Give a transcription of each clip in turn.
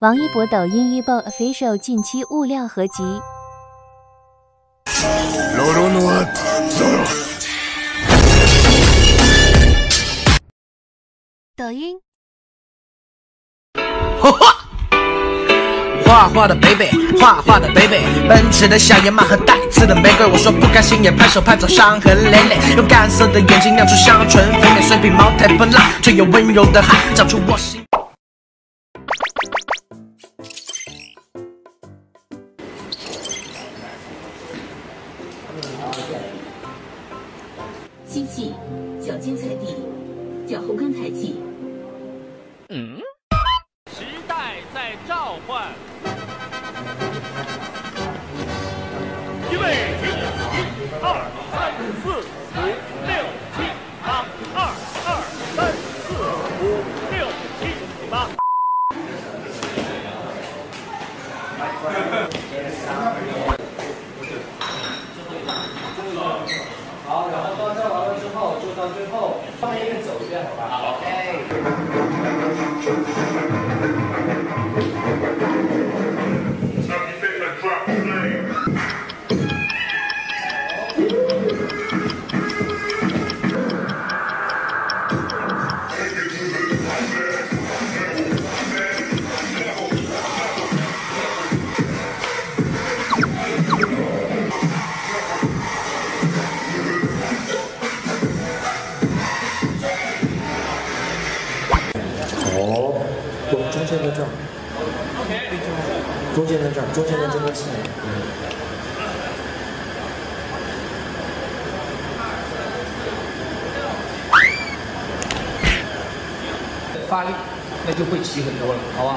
王一博抖音预报 official 近期物料合集。抖音。画画的 baby，画画的 baby，奔驰的小野马和带刺的玫瑰。我说不甘心也拍手拍走伤痕累累，用干涩的眼睛亮出香醇肥美，虽比茅台不辣，却有温柔的汗长出我心。预备，一、二、三、四、五、六、七、八，二、二、三、四、五、六、七、八。好，然后到这完了之后，就到最后后面一个走一遍，好吧？OK。中间人真的是，发力，那就会起很多了，好吧？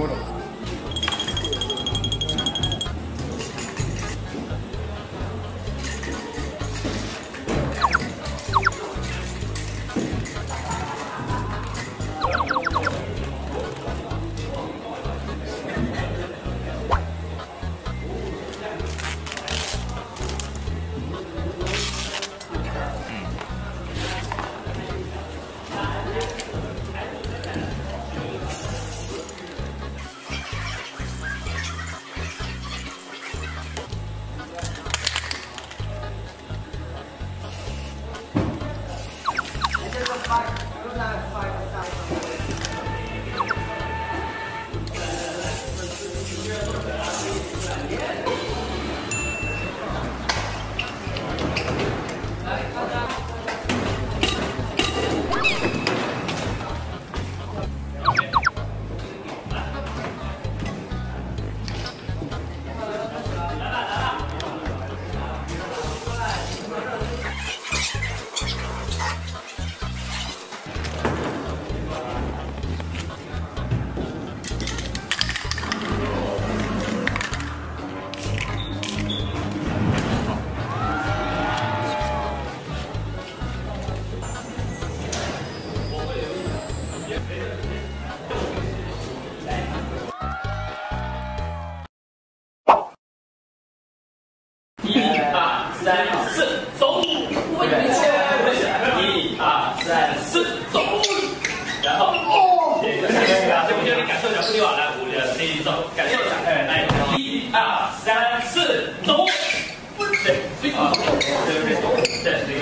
seguro.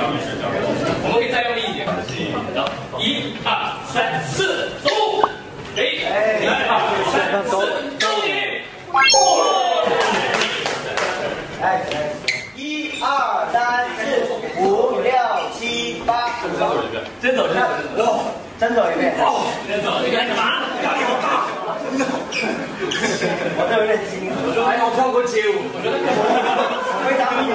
对，对，这个没事，这个我们可以再用力一点，然后一二三四，走！哎，一二三四，走你！哎，一二三四五六七八，真走，真走，哇，真走一遍，哦真走，你干什么？压力好大。我都有点惊，我说还要跳过街舞，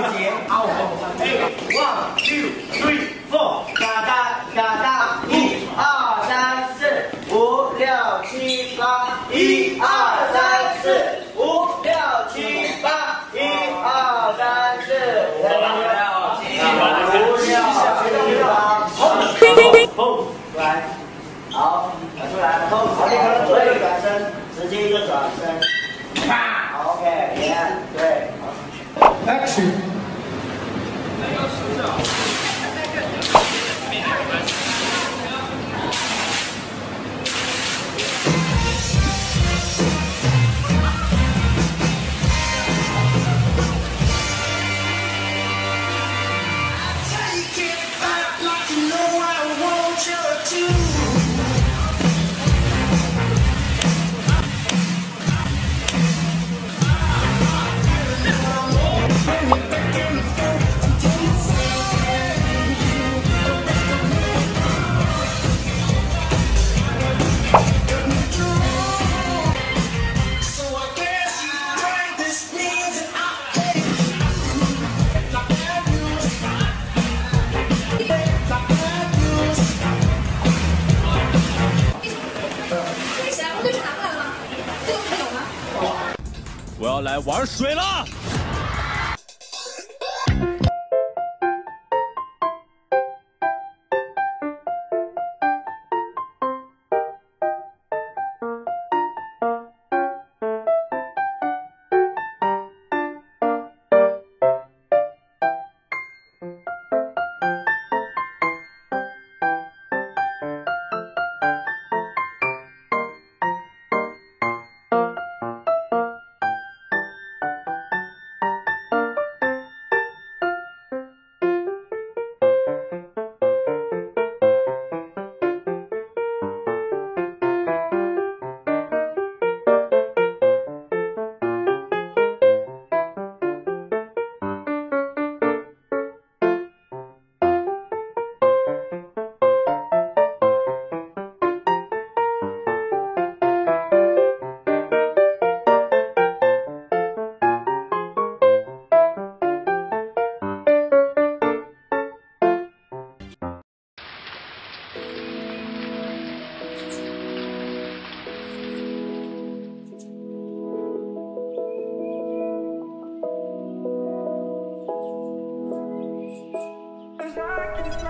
好，，one two three four，哒哒哒哒，一二三四五六七八，一二三四五六七八，一二三四五六七八，五六七八，砰，出来，好，拿出来，砰，好，你可能做一个转身，直接一个转身，啪，OK，对。Action！我来玩水了。shine.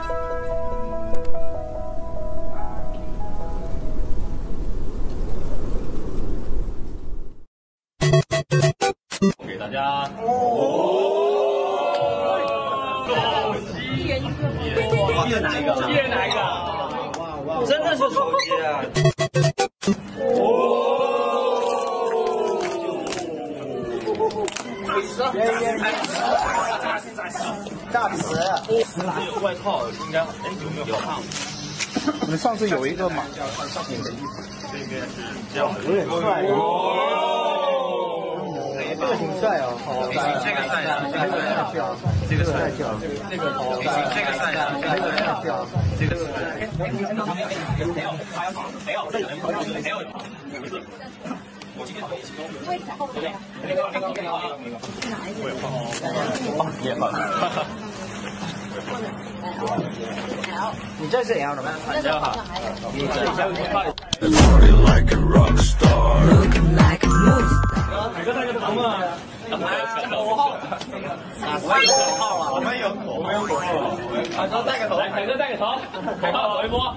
上次有一个马，这边是这样，有点帅这个挺帅哦，好帅！这个帅呀，这个太跳，这个太跳，这个好帅，这个帅呀，这个太跳，这个帅。没有，没有，没有，没有。我今天一起都为啥？那个那个那个哪一个？你也胖。你这是怎样的吗？大家好，你这一下有点胖。凯哥带个糖啊！我号，我有号啊，我们有，我们有口号了。凯哥带个头，来，凯哥带个头，口号走一波，